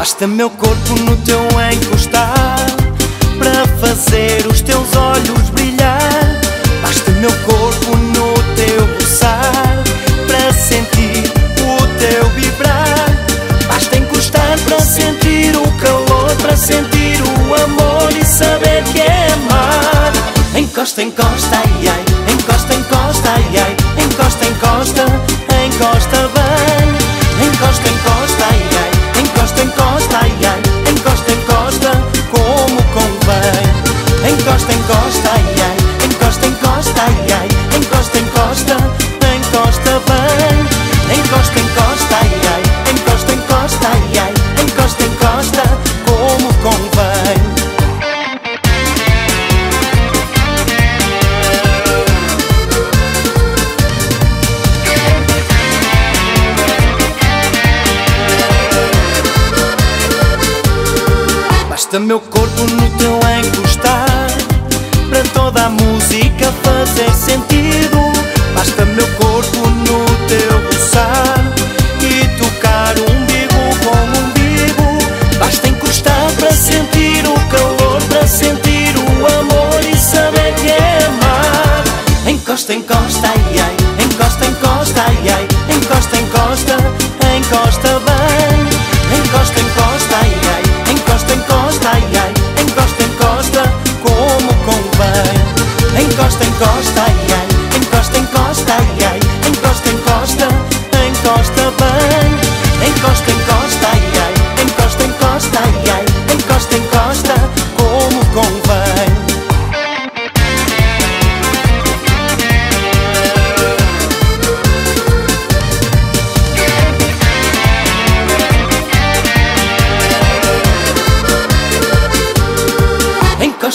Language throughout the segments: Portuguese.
Basta meu corpo no teu encostar Para fazer os teus olhos brilhar. Basta meu corpo no teu roçar Para sentir o teu vibrar. Basta encostar para sentir o calor Para sentir o amor e saber que é amar. Encosta, Encosta, Basta meu corpo no teu encostar Para toda a música fazer sentido. Basta meu corpo no teu roçar E tocar umbigo com umbigo. Basta encostar para sentir o calor Para sentir o amor e saber que é amar. Encosta, encosta, ai ai. Encosta, Encosta,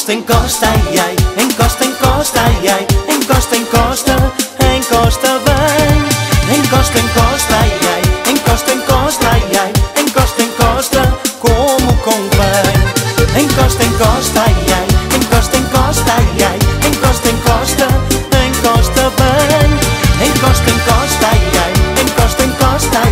Encosta, encosta, ai ai Encosta, encosta, ai ai Encosta, encosta, encosta bem Encosta, encosta, ai ai Encosta, encosta, ai ai Encosta, encosta, como convém Encosta, encosta, ai ai Encosta, encosta, ai ai Encosta, encosta, encosta bem Encosta, encosta, ai ai Encosta, encosta